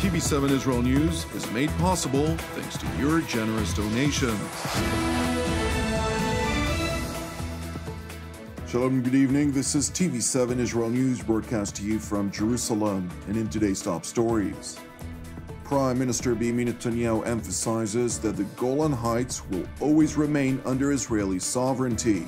TV7 Israel News is made possible thanks to your generous donations. Shalom and good evening. This is TV7 Israel News broadcast to you from Jerusalem and in today's top stories. Prime Minister Benjamin Netanyahu emphasizes that the Golan Heights will always remain under Israeli sovereignty.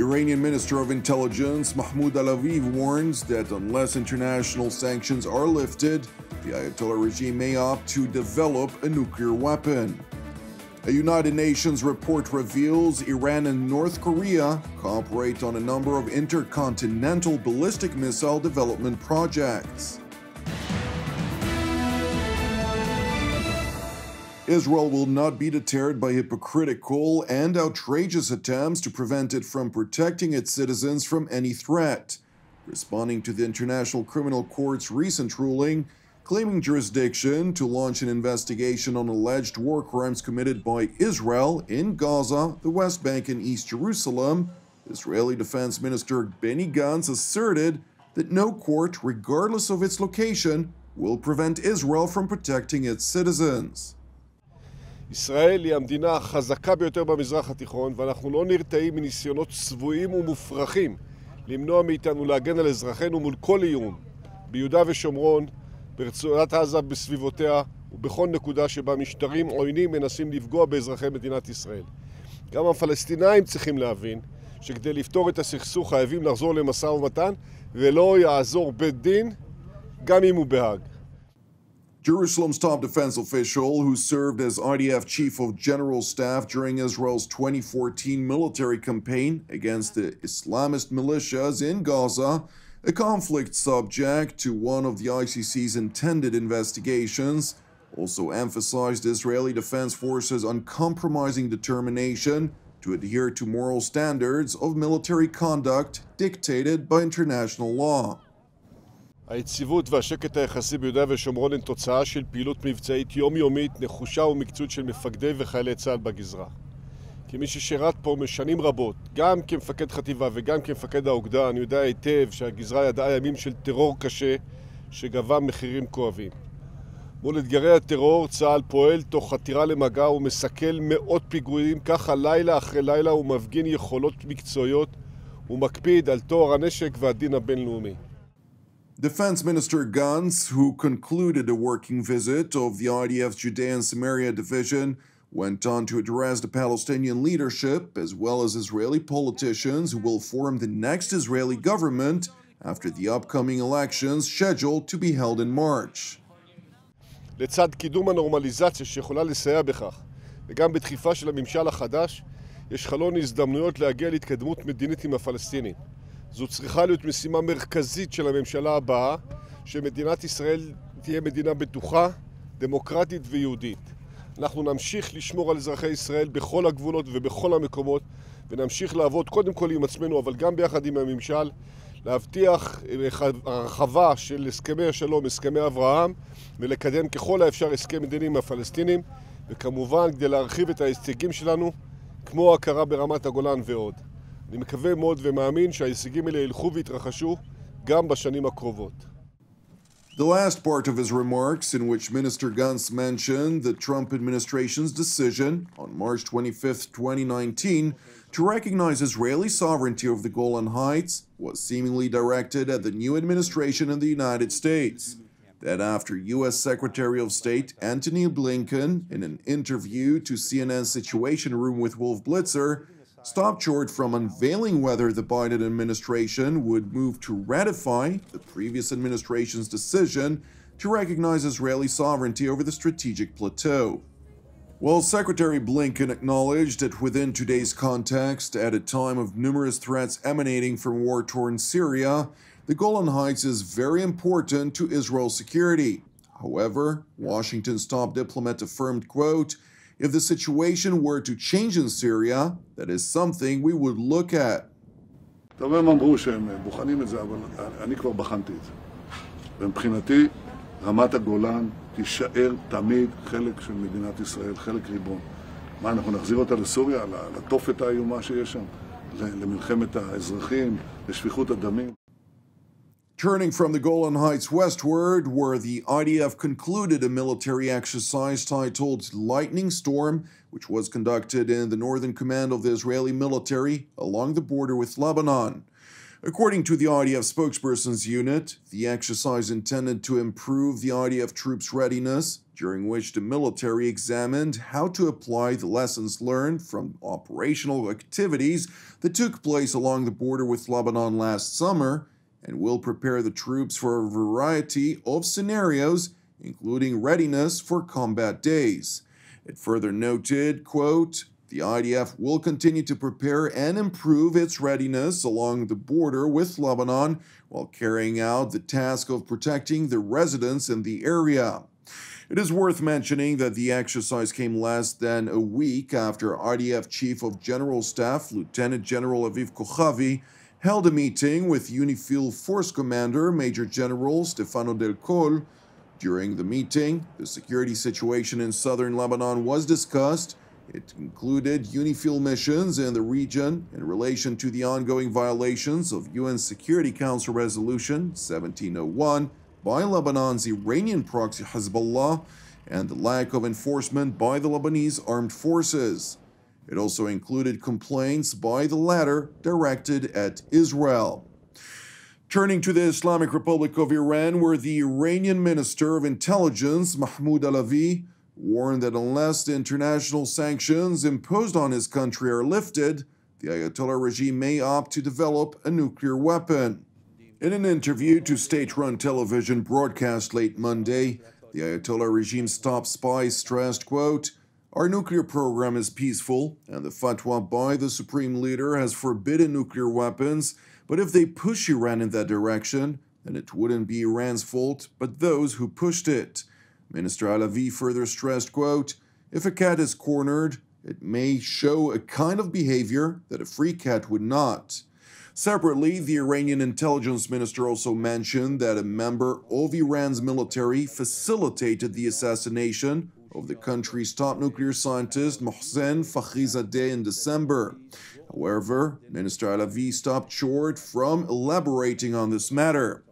Iranian Minister of Intelligence Mahmoud Alavi warns that unless international sanctions are lifted, the Ayatollah regime may opt to develop a nuclear weapon. A United Nations report reveals Iran and North Korea cooperate on a number of intercontinental ballistic missile development projects. Israel will not be deterred by hypocritical and outrageous attempts to prevent it from protecting its citizens from any threat. Responding to the International Criminal Court's recent ruling, claiming jurisdiction to launch an investigation on alleged war crimes committed by Israel in Gaza, the West Bank, and East Jerusalem, Israeli Defense Minister Benny Gantz asserted that no court, regardless of its location, will prevent Israel from protecting its citizens. ישראל היא המדינה החזקה ביותר במזרח התיכון ואנחנו לא נרתעים מניסיונות צבועים ומופרכים למנוע מאיתנו להגן על אזרחינו מול כל איום ביהודה ושומרון, ברצועת עזה בסביבותיה ובכל נקודה שבה משטרים עוינים מנסים לפגוע באזרחי מדינת ישראל. גם הפלסטינאים צריכים להבין שכדי לפתור את הסכסוך חייבים לחזור למשא ומתן ולא יעזור בית דין גם אם הוא בהאג. Jerusalem's top defense official, who served as IDF Chief of General Staff during Israel's 2014 military campaign against the Islamist militias in Gaza, a conflict subject to one of the ICC's intended investigations, also emphasized Israeli Defense Forces' uncompromising determination to adhere to moral standards of military conduct dictated by international law. היציבות והשקט היחסי ביהודה ושומרון הן תוצאה של פעילות מבצעית יומיומית, נחושה ומקצועית של מפקדי וחיילי צה"ל בגזרה. כמי ששירת פה משנים רבות, גם כמפקד חטיבה וגם כמפקד האוגדה, אני יודע היטב שהגזרה ידעה ימים של טרור קשה שגבה מחירים כואבים. מול אתגרי הטרור צה"ל פועל תוך חתירה למגע ומסכל מאות פיגועים, ככה לילה אחרי לילה הוא מפגין יכולות מקצועיות ומקפיד על טוהר הנשק והדין הבינלאומי. Defense Minister Gantz, who concluded a working visit of the IDF's Judea and Samaria division, went on to address the Palestinian leadership as well as Israeli politicians who will form the next Israeli government after the upcoming elections scheduled to be held in March. לצד קידום הנורמליזציה שיכולה לסייע בכך, וגם בדחיפה של הממשל החדש, יש חלון הזדמנויות להגיע להתקדמות מדינית עם הפלסטינים. זו צריכה להיות משימה מרכזית של הממשלה הבאה, שמדינת ישראל תהיה מדינה בטוחה, דמוקרטית ויהודית. אנחנו נמשיך לשמור על אזרחי ישראל בכל הגבולות ובכל המקומות, ונמשיך לעבוד קודם כל עם עצמנו, אבל גם ביחד עם הממשל, להבטיח הרחבה של הסכמי השלום, הסכמי אברהם, ולקדם ככל האפשר הסכם מדיני עם הפלסטינים, וכמובן כדי להרחיב את ההישגים שלנו, כמו הכרה ברמת הגולן ועוד. אני מקווה מאוד ומאמין שההישגים האלה ילכו ויתרחשו גם בשנים הקרובות. The last part of his remarks, in which Minister Gantz mentioned the Trump administration's decision on March 25, 2019, to recognize Israeli sovereignty over the Golan Heights, was seemingly directed at the new administration in the United States. That after U.S. Secretary of State Antony Blinken, in an interview to CNN's Situation Room with Wolf Blitzer, stopped short from unveiling whether the Biden administration would move to ratify the previous administration's decision to recognize Israeli sovereignty over the strategic plateau. While Secretary Blinken acknowledged that within today's context, at a time of numerous threats emanating from war torn Syria, the Golan Heights is very important to Israel's security. However, Washington's top diplomat affirmed, quote, if the situation were to change in Syria, that is something we would look at. טוב, הם אמרו שהם בוחנים את זה, אבל אני כבר בחנתי את זה. ומבחינתי, רמת הגולן תישאר תמיד חלק של מדינת ישראל, חלק ריבון. מה, אנחנו נחזיר אותה לסוריה, לתופת האיומה שיש שם, למלחמת האזרחים, לשפיכות הדמים? Turning from the Golan Heights westward, where the IDF concluded a military exercise titled Lightning Storm, which was conducted in the northern command of the Israeli military along the border with Lebanon. According to the IDF spokesperson's unit, the exercise intended to improve the IDF troops' readiness, during which the military examined how to apply the lessons learned from operational activities that took place along the border with Lebanon last summer and will prepare the troops for a variety of scenarios, including readiness for combat days. It further noted, quote, the IDF will continue to prepare and improve its readiness along the border with Lebanon while carrying out the task of protecting the residents in the area. It is worth mentioning that the exercise came less than a week after IDF Chief of General Staff Lieutenant General Aviv Kochavi held a meeting with UNIFIL Force Commander Major General Stefano Del Col. During the meeting, the security situation in southern Lebanon was discussed. It included UNIFIL missions in the region in relation to the ongoing violations of UN Security Council Resolution 1701 by Lebanon's Iranian proxy Hezbollah and the lack of enforcement by the Lebanese armed forces. It also included complaints by the latter directed at Israel. Turning to the Islamic Republic of Iran, where the Iranian Minister of Intelligence, Mahmoud Alavi, warned that unless the international sanctions imposed on his country are lifted, the Ayatollah regime may opt to develop a nuclear weapon. In an interview to state run television broadcast late Monday, the Ayatollah regime's top spy stressed, quote, our nuclear program is peaceful, and the fatwa by the supreme leader has forbidden nuclear weapons, but if they push Iran in that direction, then it wouldn't be Iran's fault, but those who pushed it. Minister Alavi further stressed, quote, if a cat is cornered, it may show a kind of behavior that a free cat would not. Separately, the Iranian intelligence minister also mentioned that a member of Iran's military facilitated the assassination of the country's top nuclear scientist Mohsen Fakhrizadeh in December. However, Minister Alavi stopped short from elaborating on this matter.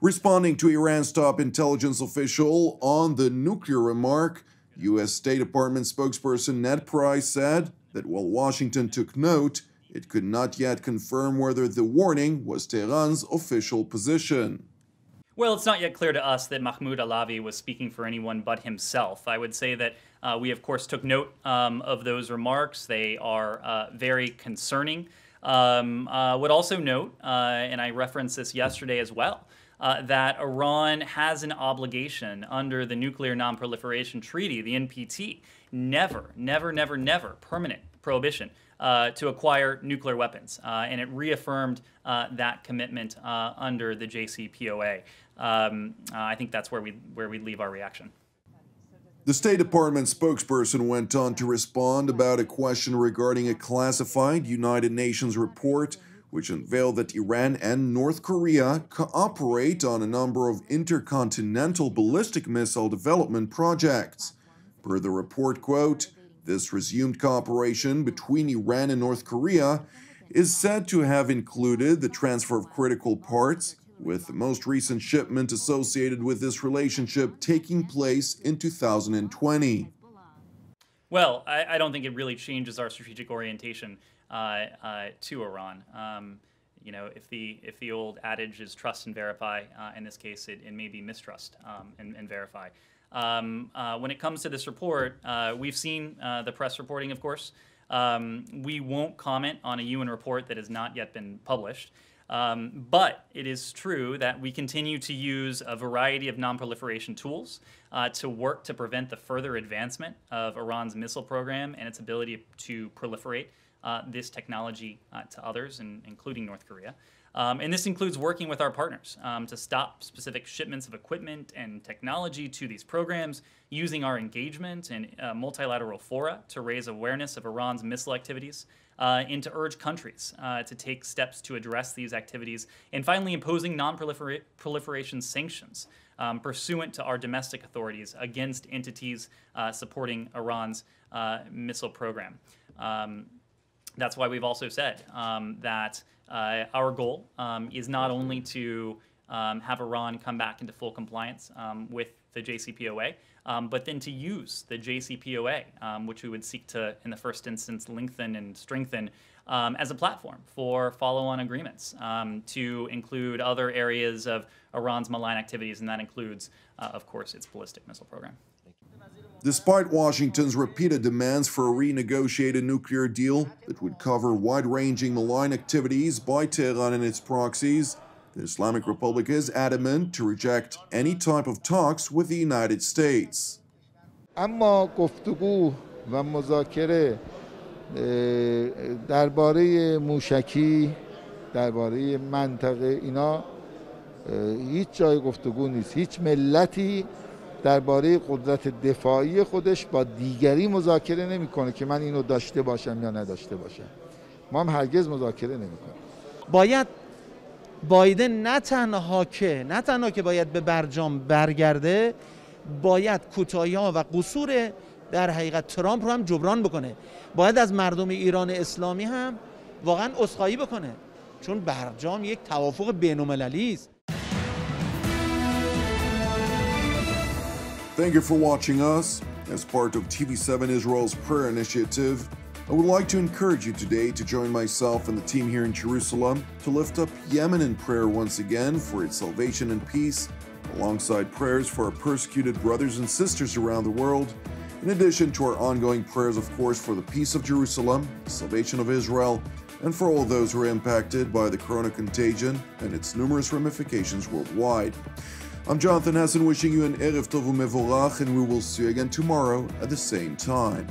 Responding to Iran's top intelligence official on the nuclear remark, U.S. State Department spokesperson Ned Price said that while Washington took note, it could not yet confirm whether the warning was Tehran's official position. Well, it's not yet clear to us that Mahmoud Alavi was speaking for anyone but himself. I would say that uh, we, of course, took note um, of those remarks. They are uh, very concerning. Um, uh, would also note, uh, and I referenced this yesterday as well, uh, that Iran has an obligation under the Nuclear Nonproliferation Treaty, the NPT, never, never, never, never, permanent prohibition uh, to acquire nuclear weapons. Uh, and it reaffirmed uh, that commitment uh, under the JCPOA. Um, uh, I think that's where we where we leave our reaction. The State Department spokesperson went on to respond about a question regarding a classified United Nations report which unveiled that Iran and North Korea cooperate on a number of intercontinental ballistic missile development projects. Per the report, quote, this resumed cooperation between Iran and North Korea is said to have included the transfer of critical parts, with the most recent shipment associated with this relationship taking place in 2020. Well, I, I don't think it really changes our strategic orientation uh, uh, to Iran. Um, you know, if the if the old adage is trust and verify, uh, in this case, it, it may be mistrust um, and, and, verify. Um, uh, when it comes to this report, uh, we've seen uh, the press reporting, of course. Um, we won't comment on a UN report that has not yet been published. Um, but it is true that we continue to use a variety of nonproliferation tools uh, to work to prevent the further advancement of Iran's missile program and its ability to proliferate uh, this technology uh, to others, and, including North Korea. Um, and this includes working with our partners um, to stop specific shipments of equipment and technology to these programs, using our engagement in uh, multilateral fora to raise awareness of Iran's missile activities, uh, and to urge countries uh, to take steps to address these activities, and finally imposing non-proliferation sanctions um, pursuant to our domestic authorities against entities uh, supporting Iran's uh, missile program. Um, that's why we've also said um, that uh, our goal um, is not only to um, have Iran come back into full compliance um, with the JCPOA, um, but then to use the JCPOA, which we would seek to, in the first instance, lengthen and strengthen as a platform for follow-on agreements um, to include other areas of Iran's malign activities, and that includes, uh, of course, its ballistic missile program. Despite Washington's repeated demands for a renegotiated nuclear deal that would cover wide-ranging malign activities by Tehran and its proxies, the Islamic Republic is adamant to reject any type of talks with the United States. اما گفتگو و مذاکره درباره موشکی درباره منطقه اینا هیچ جای گفتگو نیست هیچ ملتی درباره قدرت دفاعی خودش با دیگری مذاکره نمی‌کنه که من اینو داشته باشم یا نداشته باشم. ما هم هرگز مذاکره نمی‌کنیم. باید بایدن نه تنها که نه تنها که باید به برجام برگرده باید کوتاهی و قصور در حقیقت ترامپ رو هم جبران بکنه. باید از مردم ایران اسلامی هم واقعا اسخایی بکنه. چون برجام یک توافق بین‌المللی است. Thank you for watching us. As part of TV7 Israel's prayer initiative, I would like to encourage you today to join myself and the team here in Jerusalem to lift up Yemen in prayer once again for its salvation and peace, alongside prayers for our persecuted brothers and sisters around the world, in addition to our ongoing prayers, of course, for the peace of Jerusalem, the salvation of Israel, and for all those who are impacted by the corona contagion and its numerous ramifications worldwide. I'm Jonathan Hessen wishing you an Erev Tov Mevorach, and we will see you again tomorrow at the same time.